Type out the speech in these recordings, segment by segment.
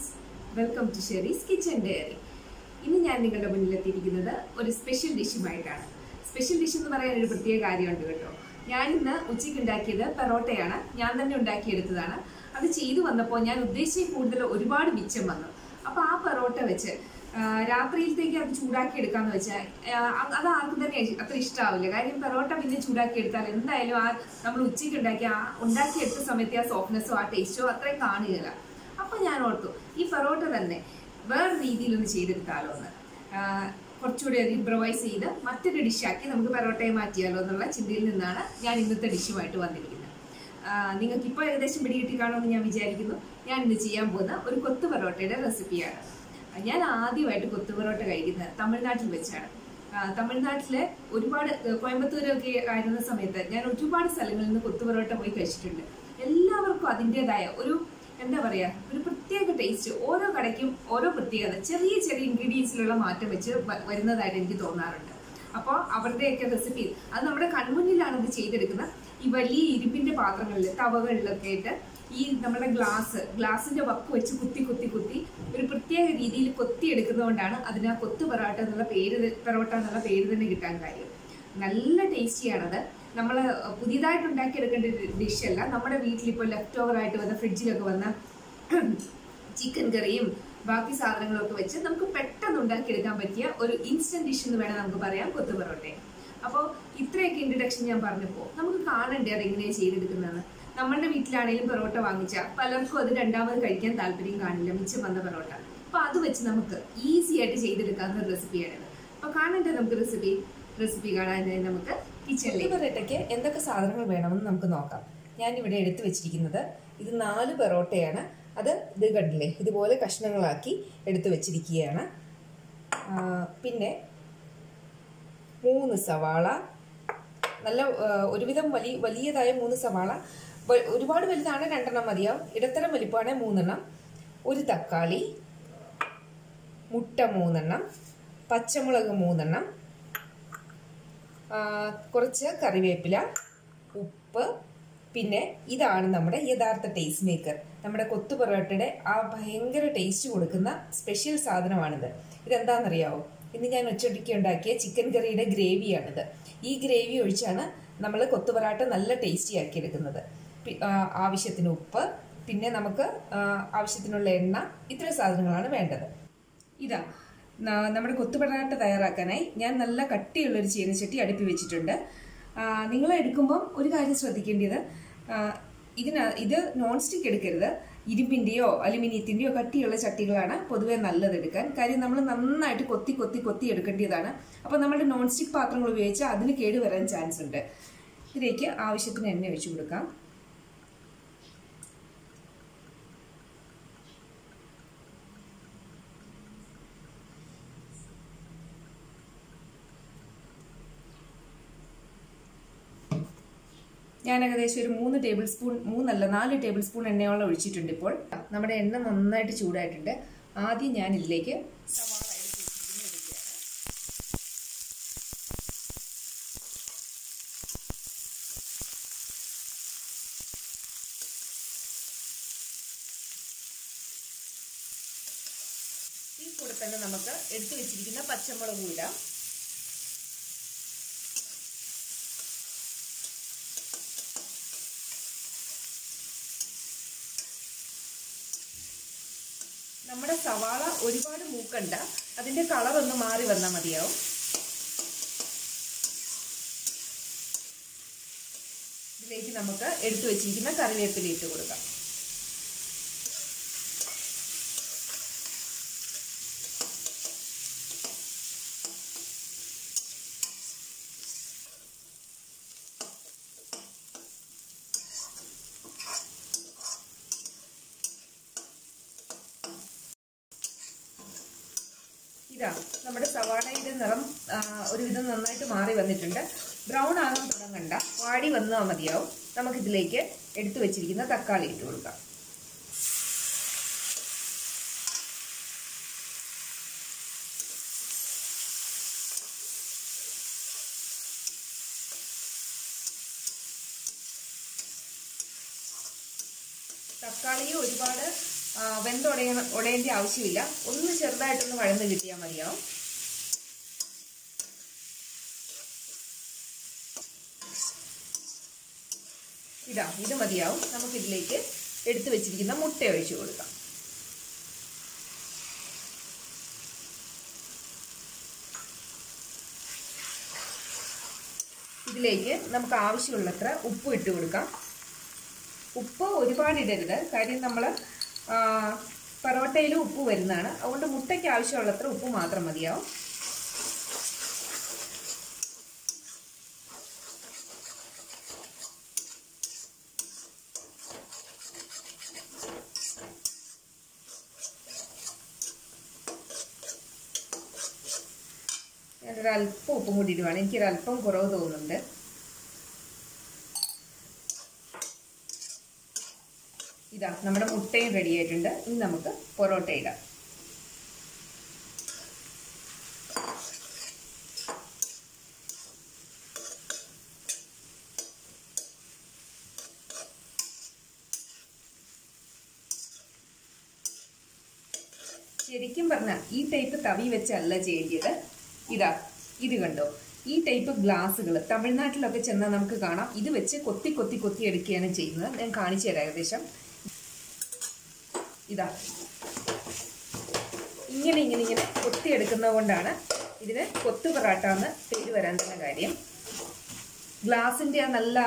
Friends welcome to Shery's kitchen diary ഇന്ന് ഞാൻ നിങ്ങളുടെ മുന്നിലെത്തിയിരിക്കുന്നത് ഒരു സ്പെഷ്യൽ ഡിഷുമായിട്ടാണ് സ്പെഷ്യൽ ഡിഷ് എന്ന് പറയാൻ ഒരു പ്രത്യേക കാര്യമുണ്ട് കേട്ടോ. ഞാൻ ഇന്ന് ഉച്ചയ്ക്ക് ഉണ്ടാക്കിയത് പെറോട്ടയാണ്. ഞാൻ തന്നെ ഉണ്ടാക്കിയെടുത്തതാണ്. അത് ചെയ്തു വന്നപ്പോൾ ഞാൻ ഉദ്ദേശിച്ച കൂടുതൽ ഒരുപാട് മിച്ചം വന്നു. അപ്പോൾ ആ പെറോട്ട വെച്ച് രാത്രിയിലത്തേക്ക് അത് ചൂടാക്കി എടുക്കാന്ന് വെച്ചാൽ അത് ആർക്കും തന്നെ അത്ര ഇഷ്ടാവില്ല. കാര്യം പെറോട്ട പിന്നെ ചൂടാക്കി എടുത്താൽ എന്തായാലും ആ നമ്മൾ ഉച്ചയ്ക്ക് ഉണ്ടാക്കിയ ആ ഉണ്ടാക്കിയെടുത്ത സമയത്തെ ആ സോഫ്റ്റ്നെസ്സോ ആ ടേസ്റ്റോ അത്രയും കാണുകയില്ല. അപ്പോൾ ഞാൻ ഓർത്തു ഈ പൊറോട്ട തന്നെ വേറെ രീതിയിലൊന്ന് ചെയ്തെടുത്താലോ എന്ന് കുറച്ചുകൂടി അത് ഇംപ്രവൈസ് ചെയ്ത് മറ്റൊരു ഡിഷാക്കി നമുക്ക് പൊറോട്ടയെ മാറ്റിയാലോ എന്നുള്ള ചിന്തയിൽ നിന്നാണ് ഞാൻ ഇന്നത്തെ ഡിഷുമായിട്ട് വന്നിരിക്കുന്നത്. നിങ്ങൾക്ക് ഇപ്പോൾ ഏകദേശം പിടികിട്ടി കാണുമെന്ന് ഞാൻ വിചാരിക്കുന്നു. ഞാൻ ഇന്ന് ചെയ്യാൻ പോകുന്ന ഒരു കൊത്തു പൊറോട്ടയുടെ റെസിപ്പിയാണ് ഞാൻ ആദ്യമായിട്ട് കൊത്തു പൊറോട്ട കഴിക്കുന്നത് തമിഴ്നാട്ടിൽ വെച്ചാണ്. തമിഴ്നാട്ടിലെ ഒരുപാട് കോയമ്പത്തൂരൊക്കെ ആയിരുന്ന സമയത്ത് ഞാൻ ഒരുപാട് സ്ഥലങ്ങളിൽ നിന്ന് കൊത്തു പൊറോട്ട പോയി കഴിച്ചിട്ടുണ്ട്. എല്ലാവർക്കും അതിന്റെതായ ഒരു എന്താ പറയാ ഒരു പ്രത്യേക ടേസ്റ്റ് ഓരോ കടയ്ക്കും ഓരോ പ്രത്യേകത. ചെറിയ ചെറിയ ഇൻഗ്രീഡിയൻസിലുള്ള മാറ്റം വെച്ച് വരുന്നതായിട്ട് എനിക്ക് തോന്നാറുണ്ട്. അപ്പോൾ അവരുടെയൊക്കെ റെസിപ്പി അത് നമ്മുടെ കൺമുന്നിലാണ് ഇത് ചെയ്തെടുക്കുന്നത്. ഈ വലിയ ഇരുമ്പിന്റെ പാത്രങ്ങളിൽ തവകളിലൊക്കെ ആയിട്ട് ഈ നമ്മുടെ ഗ്ലാസ് ഗ്ലാസിന്റെ വക്ക് വെച്ച് കുത്തി കുത്തി കുത്തി ഒരു പ്രത്യേക രീതിയിൽ കൊത്തി എടുക്കുന്നതുകൊണ്ടാണ് അതിന് ആ കൊത്തു പൊറോട്ട എന്നുള്ള പേര് പൊറോട്ട എന്നുള്ള പേര് തന്നെ കിട്ടാൻ കാര്യം. നല്ല ടേസ്റ്റിയാണത് നമ്മൾ പുതിയതായിട്ട് ഉണ്ടാക്കിയെടുക്കേണ്ട ഡിഷല്ല. നമ്മുടെ വീട്ടിൽ വീട്ടിലിപ്പോൾ ലെഫ്റ്റ് ഓവർ ആയിട്ട് വന്ന ഫ്രിഡ്ജിലൊക്കെ വന്ന ചിക്കൻ കറിയും ബാക്കി സാധനങ്ങളൊക്കെ വെച്ച് നമുക്ക് പെട്ടെന്ന് ഉണ്ടാക്കിയെടുക്കാൻ പറ്റിയ ഒരു ഇൻസ്റ്റന്റ് ഡിഷ് എന്ന് വേണം നമുക്ക് പറയാം കൊത്തു അപ്പോൾ ഇത്രയൊക്കെ ഇൻട്രഡക്ഷൻ ഞാൻ പറഞ്ഞപ്പോൾ നമുക്ക് കാണണ്ടേ അത് എങ്ങനെയാണ് ചെയ്തെടുക്കുന്നതെന്ന്. നമ്മളുടെ വീട്ടിലാണെങ്കിലും പൊറോട്ട വാങ്ങിച്ചാൽ പലർക്കും അത് രണ്ടാമത് കഴിക്കാൻ താല്പര്യം കാണില്ല മിച്ചം വന്ന പൊറോട്ട. അപ്പോൾ അത് വെച്ച് നമുക്ക് ഈസി ആയിട്ട് ചെയ്തെടുക്കാവുന്ന ഒരു റെസിപ്പിയാണിത് അപ്പൊ കാണണ്ടേ നമുക്ക് റെസിപ്പി റെസിപ്പി കാണാൻ നമുക്ക് കിച്ചണിലേക്ക് പെറോട്ടയ്ക്ക് എന്തൊക്കെ സാധനങ്ങൾ വേണമെന്ന് നമുക്ക് നോക്കാം. ഞാൻ ഇവിടെ എടുത്തു വെച്ചിരിക്കുന്നത് ഇത് നാല് പെറോട്ടയാണ്. അത് ഇത് കണ്ടില്ലേ? ഇതുപോലെ കഷ്ണങ്ങളാക്കി എടുത്തു വെച്ചിരിക്കുകയാണ്. പിന്നെ മൂന്ന് സവാള. നല്ല ഒരുവിധം വലിയ വലിയതായ മൂന്ന് സവാള. ഒരുപാട് വലുതാണ് രണ്ടെണ്ണം മതിയാവും. ഇടത്തരം വലിപ്പമാണ് മൂന്നെണ്ണം. ഒരു തക്കാളി. മുട്ട മൂന്നെണ്ണം. പച്ചമുളക് മൂന്നെണ്ണം. കുറച്ച് കറിവേപ്പില ഉപ്പ് പിന്നെ ഇതാണ് നമ്മുടെ യഥാർത്ഥ ടേസ്റ്റ് മേക്കർ നമ്മുടെ കൊത്തു പൊറോട്ടയുടെ ആ ഭയങ്കര ടേസ്റ്റ് കൊടുക്കുന്ന സ്പെഷ്യൽ സാധനമാണിത്. ഇതെന്താണെന്നറിയാവോ? ഇന്ന് ഞാൻ ഉച്ചയ്ക്ക് ഉണ്ടാക്കിയ ചിക്കൻ കറിയുടെ ഗ്രേവിയാണിത്. ഈ ഗ്രേവി ഒഴിച്ചാണ് നമ്മൾ കൊത്തു പൊറോട്ട നല്ല ടേസ്റ്റി ആക്കി എടുക്കുന്നത്. ആവശ്യത്തിന് ഉപ്പ് പിന്നെ നമുക്ക് ആവശ്യത്തിനുള്ള എണ്ണ ഇത്ര സാധനങ്ങളാണ് വേണ്ടത്. ഇതാ നമ്മുടെ കൊത്തുപൊറാട്ട തയ്യാറാക്കാനായി ഞാൻ നല്ല കട്ടിയുള്ളൊരു ചീനച്ചട്ടി അടുപ്പി വെച്ചിട്ടുണ്ട്. നിങ്ങൾ എടുക്കുമ്പം ഒരു കാര്യം ശ്രദ്ധിക്കേണ്ടത് ഇതിന് ഇത് നോൺ സ്റ്റിക്ക് എടുക്കരുത്. ഇരുമ്പിന്റെയോ അലുമിനിയത്തിന്റെയോ കട്ടിയുള്ള ചട്ടികളാണ് പൊതുവേ നല്ലത് എടുക്കാൻ. കാര്യം നമ്മൾ നന്നായിട്ട് കൊത്തി കൊത്തി കൊത്തി എടുക്കേണ്ടതാണ്. അപ്പോൾ നമ്മുടെ നോൺ സ്റ്റിക്ക് പാത്രങ്ങൾ ഉപയോഗിച്ചാൽ അതിന് കേടുവരാൻ ചാൻസ് ഉണ്ട്. ഇതിലേക്ക് ആവശ്യത്തിന് എണ്ണ ഒഴിച്ചു കൊടുക്കാം. ഞാൻ ഏകദേശം ഒരു മൂന്ന് ടേബിൾ സ്പൂൺ മൂന്നല്ല നാല് ടേബിൾ സ്പൂൺ എണ്ണയോളം ഒഴിച്ചിട്ടുണ്ട് ഇപ്പോൾ. നമ്മുടെ എണ്ണ നന്നായിട്ട് ചൂടായിട്ടുണ്ട്. ആദ്യം ഞാൻ ഇതിലേക്ക് ഈ കൂടെ തന്നെ നമുക്ക് എടുത്തു വെച്ചിരിക്കുന്ന പച്ചമുളകും ഇടാം. നമ്മുടെ സവാള ഒരുപാട് മൂക്കണ്ട. അതിന്റെ കളർ ഒന്ന് മാറി വന്നാൽ മതിയാവും. ഇതിലേക്ക് നമുക്ക് എടുത്തു വെച്ചിരിക്കുന്ന കറിവേപ്പില ഇട്ട് കൊടുക്കാം. ഇതാ നമ്മുടെ സവാളയുടെ നിറം ഒരുവിധം നന്നായിട്ട് മാറി വന്നിട്ടുണ്ട്. ബ്രൗൺ ആകാൻ തുടങ്ങണ്ട. വാടി വന്നാൽ മതിയാവും. നമുക്കിതിലേക്ക് എടുത്തു വെച്ചിരിക്കുന്ന തക്കാളി ഇട്ട് കൊടുക്കാം. തക്കാളിയും ഒരുപാട് വെന്തുടയ ഉടയേണ്ട ആവശ്യമില്ല. ഒന്ന് ചെറുതായിട്ടൊന്ന് വഴന്ന് കിട്ടിയാൽ മതിയാവും. ഇതാ ഇത് മതിയാവും. നമുക്കിതിലേക്ക് എടുത്തു വെച്ചിരിക്കുന്ന മുട്ട ഒഴിച്ചു കൊടുക്കാം. ഇതിലേക്ക് നമുക്ക് ആവശ്യമുള്ളത്ര ഉപ്പ് ഇട്ട് കൊടുക്കാം. ഉപ്പ് ഒരുപാട് ഇടരുത് കാര്യം നമ്മൾ പൊറോട്ടയിൽ ഉപ്പ് വരുന്നതാണ്. അതുകൊണ്ട് മുട്ടയ്ക്ക് ആവശ്യമുള്ളത്ര ഉപ്പ് മാത്രം മതിയാവും. ഞാനൊരല്പം ഉപ്പും കൂടി ഇടുവാണ് എനിക്കൊരല്പം കുറവ് തോന്നുന്നുണ്ട്. ഇതാ നമ്മുടെ മുട്ടയും റെഡി ആയിട്ടുണ്ട്. ഇനി നമുക്ക് പൊറോട്ട ഇടാം. ശരിക്കും പറഞ്ഞാൽ ഈ ടൈപ്പ് തവി വെച്ചല്ല ചെയ്യേണ്ടത്. ഇതാ ഇത് കണ്ടോ? ഈ ടൈപ്പ് ഗ്ലാസ്സുകൾ തമിഴ്നാട്ടിലൊക്കെ ചെന്നാൽ നമുക്ക് കാണാം. ഇത് വെച്ച് കൊത്തി കൊത്തി കൊത്തി എടുക്കുകയാണ് ചെയ്യുന്നത്. ഞാൻ കാണിച്ചു തരാം ഏകദേശം. ഇതാ. ഇങ്ങനെ ഇങ്ങനെ ഇങ്ങനെ കൊത്തിയെടുക്കുന്നത് കൊണ്ടാണ് ഇതിന് കൊത്തു പൊറാട്ട എന്ന് പേര് വരാൻ തന്നെ കാര്യം. ഗ്ലാസിന്റെ ആ നല്ല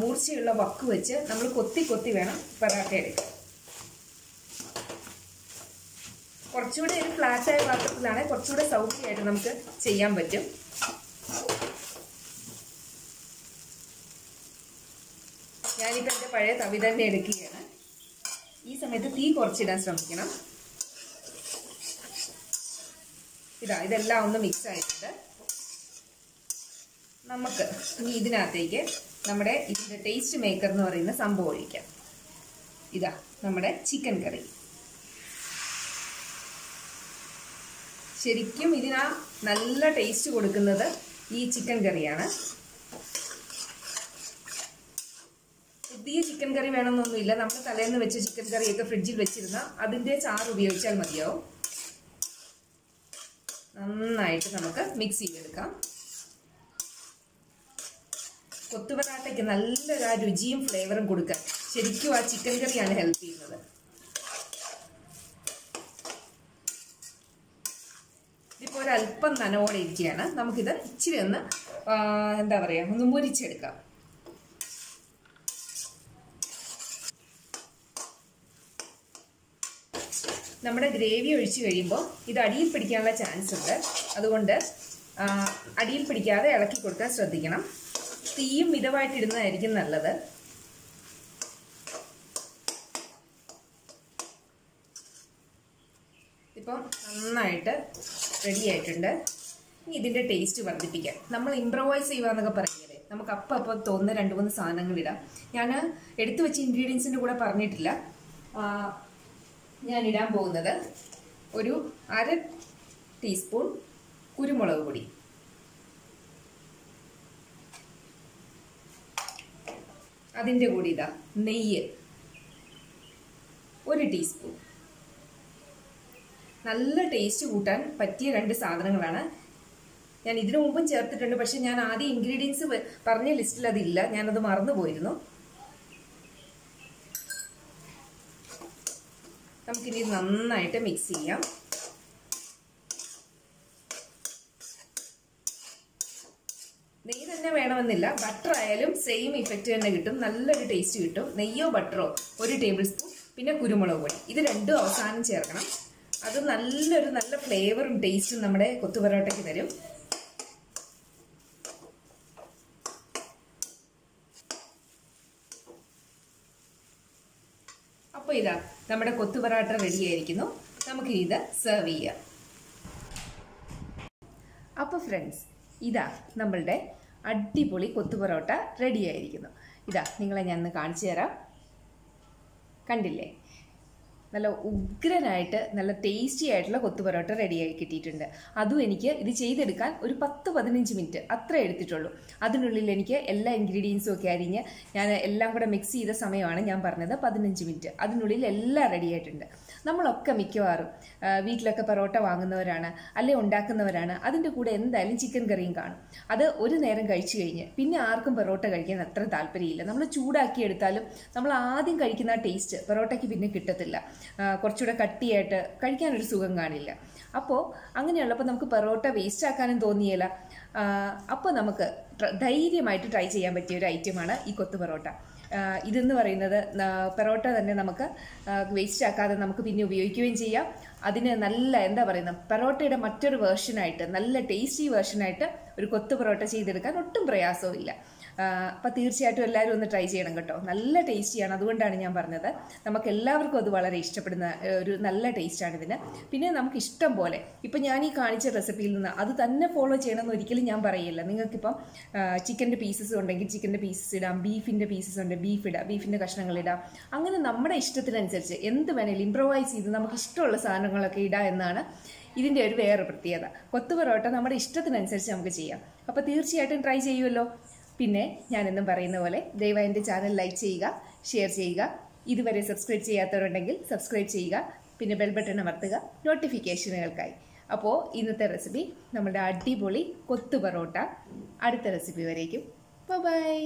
മൂർച്ചയുള്ള വക്ക് വെച്ച് നമ്മൾ കൊത്തി കൊത്തി വേണം പൊറാട്ട എടുക്കാൻ. കുറച്ചുകൂടെ ഒരു ഫ്ലാറ്റ് ആയ പാത്രത്തിലാണ് കുറച്ചുകൂടെ സൗകര്യമായിട്ട് നമുക്ക് ചെയ്യാൻ പറ്റും. ഞാനിപ്പോൾ എന്റെ പഴയ തവി തന്നെ എടുക്കുകയാണ്. സമയത്ത് തീ കുറച്ചിടാൻ ശ്രമിക്കണം. ഇതാ ഇതെല്ലാം ഒന്ന് മിക്സ് ആയിട്ടുണ്ട്. നമുക്ക് ഇനി ഇതിനകത്തേക്ക് നമ്മുടെ ഇതിന്റെ ടേസ്റ്റ് മേക്കർ എന്ന് പറയുന്ന സംഭവം ഒഴിക്കാം. ഇതാ നമ്മുടെ ചിക്കൻ കറി ശരിക്കും ഇതിനാ നല്ല ടേസ്റ്റ് കൊടുക്കുന്നത് ഈ ചിക്കൻ കറിയാണ് ചിക്കൻ കറി വേണമെന്നൊന്നുമില്ല. നമ്മൾ തലേന്ന് വെച്ച് ചിക്കൻ കറിയൊക്കെ ഫ്രിഡ്ജിൽ വെച്ചിരുന്ന അതിന്റെ ചാറ് ഉപയോഗിച്ചാൽ മതിയാവും. നന്നായിട്ട് നമുക്ക് മിക്സ് ചെയ്തെടുക്കാം. കൊത്തുപൊറാട്ടയ്ക്ക് നല്ലൊരു ആ രുചിയും ഫ്ലേവറും കൊടുക്കാൻ ശരിക്കും ആ ചിക്കൻ കറിയാണ് ഹെൽപ്പ് ചെയ്യുന്നത്. ഇതിപ്പോൾ ഒരു അല്പം നനവോടെ ഇരിക്കുകയാണ്. നമുക്കിത് ഇച്ചിരി ഒന്ന് എന്താ പറയുക ഒന്ന് മുരിച്ചെടുക്കാം. നമ്മുടെ ഗ്രേവി ഒഴിച്ചു കഴിയുമ്പോൾ ഇത് അടിയിൽ പിടിക്കാനുള്ള ചാൻസ് ഉണ്ട്. അതുകൊണ്ട് അടിയിൽ പിടിക്കാതെ ഇളക്കി കൊടുക്കാൻ ശ്രദ്ധിക്കണം. തീയും മിതമായിട്ടിടുന്നതായിരിക്കും നല്ലത്. ഇപ്പം നന്നായിട്ട് റെഡി ആയിട്ടുണ്ട്. ഇനി ഇതിന്റെ ടേസ്റ്റ് വർദ്ധിപ്പിക്കാം. നമ്മൾ ഇംപ്രവൈസ് ചെയ്യുക പറയുന്നത് നമുക്ക് അപ്പം അപ്പം തോന്നുന്ന രണ്ട് മൂന്ന് സാധനങ്ങളിടാം ഞാൻ എടുത്തു വെച്ച ഇൻഗ്രീഡിയൻസിന്റെ കൂടെ പറഞ്ഞിട്ടില്ല. ഞാൻ ഇടാൻ പോകുന്നത് ഒരു അര ടീസ്പൂൺ കുരുമുളക് പൊടി. അതിന്റെ കൂടി ഇതാ നെയ്യ് ഒരു ടീസ്പൂൺ. നല്ല ടേസ്റ്റ് കൂട്ടാൻ പറ്റിയ രണ്ട് സാധനങ്ങളാണ്. ഞാൻ ഇതിനു മുമ്പും ചേർത്തിട്ടുണ്ട് പക്ഷെ ഞാൻ ആദ്യം ഇൻഗ്രീഡിയൻസ് പറഞ്ഞ ലിസ്റ്റിൽ അതില്ല. ഞാനത് മറന്നു പോയിരുന്നു നമുക്കിനി നന്നായിട്ട് മിക്സ് ചെയ്യാം. നെയ്യ് തന്നെ വേണമെന്നില്ല. ബട്ടർ ആയാലും സെയിം ഇഫക്റ്റ് തന്നെ കിട്ടും. നല്ലൊരു ടേസ്റ്റ് കിട്ടും. നെയ്യോ ബട്ടറോ ഒരു ടേബിൾ സ്പൂൺ പിന്നെ കുരുമുളക് പൊടി. ഇത് രണ്ടും അവസാനം ചേർക്കണം. അത് നല്ലൊരു നല്ല ഫ്ലേവറും ടേസ്റ്റും നമ്മുടെ കൊത്തുപൊറോട്ടയ്ക്ക് തരും. അപ്പോൾ ഇതാ നമ്മുടെ കൊത്തുപൊറോട്ട റെഡി ആയിരിക്കുന്നു. നമുക്ക് ഇത് സെർവ് ചെയ്യാം. അപ്പോൾ ഫ്രണ്ട്സ് ഇതാ നമ്മളുടെ അടിപൊളി കൊത്തുപൊറോട്ട റെഡി ആയിരിക്കുന്നു. ഇതാ നിങ്ങളെ ഞാൻ ഒന്ന് കാണിച്ചു തരാം. കണ്ടില്ലേ? നല്ല ഉഗ്രനായിട്ട് നല്ല ടേസ്റ്റി ആയിട്ടുള്ള കൊത്തു പൊറോട്ട റെഡിയായി കിട്ടിയിട്ടുണ്ട്. അതും എനിക്ക് ഇത് ചെയ്തെടുക്കാൻ ഒരു പത്ത് പതിനഞ്ച് മിനിറ്റ് അത്ര എടുത്തിട്ടുള്ളൂ. അതിനുള്ളിൽ എനിക്ക് എല്ലാ ഇൻഗ്രീഡിയൻസും ഒക്കെ അരിഞ്ഞ് ഞാൻ എല്ലാം കൂടെ മിക്സ് ചെയ്ത സമയമാണ് ഞാൻ പറഞ്ഞത് പതിനഞ്ച് മിനിറ്റ് അതിനുള്ളിൽ എല്ലാം റെഡി ആയിട്ടുണ്ട്. നമ്മളൊക്കെ മിക്കവാറും വീട്ടിലൊക്കെ പൊറോട്ട വാങ്ങുന്നവരാണ് അല്ലെ ഉണ്ടാക്കുന്നവരാണ് അതിന്റെ കൂടെ എന്തായാലും ചിക്കൻ കറിയും കാണും. അത് ഒരു നേരം കഴിച്ചു കഴിഞ്ഞ് പിന്നെ ആർക്കും പൊറോട്ട കഴിക്കാൻ അത്ര താല്പര്യമില്ല. നമ്മൾ ചൂടാക്കി എടുത്താലും നമ്മൾ ആദ്യം കഴിക്കുന്ന ടേസ്റ്റ് പൊറോട്ടയ്ക്ക് പിന്നെ കിട്ടത്തില്ല. കുറച്ചുകൂടെ കട്ടിയായിട്ട് കഴിക്കാനൊരു സുഖം കാണില്ല. അപ്പോൾ അങ്ങനെയുള്ളപ്പോൾ നമുക്ക് പൊറോട്ട വേസ്റ്റ് ആക്കാനും തോന്നിയില്ല അപ്പോൾ നമുക്ക് ധൈര്യമായിട്ട് ട്രൈ ചെയ്യാൻ പറ്റിയ ഒരു ഐറ്റമാണ് ഈ കൊത്തു പൊറോട്ട. ഇതെന്ന് പറയുന്നത് പെറോട്ട തന്നെ നമുക്ക് വേസ്റ്റ് ആക്കാതെ നമുക്ക് പിന്നെ ഉപയോഗിക്കുകയും ചെയ്യാം. അതിന് നല്ല എന്താ പറയുന്നത് പെറോട്ടയുടെ മറ്റൊരു വേർഷനായിട്ട് നല്ല ടേസ്റ്റി വേർഷനായിട്ട് ഒരു കൊത്തു പൊറോട്ട ചെയ്തെടുക്കാൻ ഒട്ടും പ്രയാസവും ഇല്ല അപ്പം തീർച്ചയായിട്ടും എല്ലാവരും ഒന്ന് ട്രൈ ചെയ്യണം കേട്ടോ. നല്ല ടേസ്റ്റിയാണ് അതുകൊണ്ടാണ് ഞാൻ പറഞ്ഞത്. നമുക്ക് എല്ലാവർക്കും അത് വളരെ ഇഷ്ടപ്പെടുന്ന ഒരു നല്ല ടേസ്റ്റാണ് ഇതിന്. പിന്നെ നമുക്ക് ഇഷ്ടം പോലെ ഇപ്പം ഞാൻ ഈ കാണിച്ച റെസിപ്പിയിൽ നിന്ന് അത് തന്നെ ഫോളോ ചെയ്യണമെന്ന് ഒരിക്കലും ഞാൻ പറയില്ല നിങ്ങൾക്കിപ്പം ചിക്കന്റെ പീസസ് ഉണ്ടെങ്കിൽ ചിക്കന്റെ പീസസ് ഇടാം ബീഫിന്റെ പീസസ് ഉണ്ട് ബീഫ് ഇടാം ബീഫിന്റെ കഷ്ണങ്ങൾ ഇടാം. അങ്ങനെ നമ്മുടെ ഇഷ്ടത്തിനനുസരിച്ച് എന്ത് വേണേലും ഇംപ്രവൈസ് ചെയ്ത് നമുക്ക് ഇഷ്ടമുള്ള സാധനങ്ങളൊക്കെ ഇടാം എന്നാണ് ഇതിന്റെ ഒരു വേറെ പ്രത്യേകത. കൊത്തു പൊറോട്ട നമ്മുടെ ഇഷ്ടത്തിനനുസരിച്ച് നമുക്ക് ചെയ്യാം. അപ്പോൾ തീർച്ചയായിട്ടും ട്രൈ ചെയ്യുമല്ലോ പിന്നെ ഞാനെന്നും പറയുന്ന പോലെ ദയവായി എന്റെ ചാനൽ ലൈക്ക് ചെയ്യുക ഷെയർ ചെയ്യുക. ഇതുവരെ സബ്സ്ക്രൈബ് ചെയ്യാത്തവരുണ്ടെങ്കിൽ സബ്സ്ക്രൈബ് ചെയ്യുക പിന്നെ ബെൽ ബട്ടൺ അമർത്തുക നോട്ടിഫിക്കേഷനുകൾക്കായി അപ്പോൾ ഇന്നത്തെ റെസിപ്പി നമ്മുടെ അടിപൊളി കൊത്തു പൊറോട്ട. അടുത്ത റെസിപ്പി വരേക്കും. ബൈ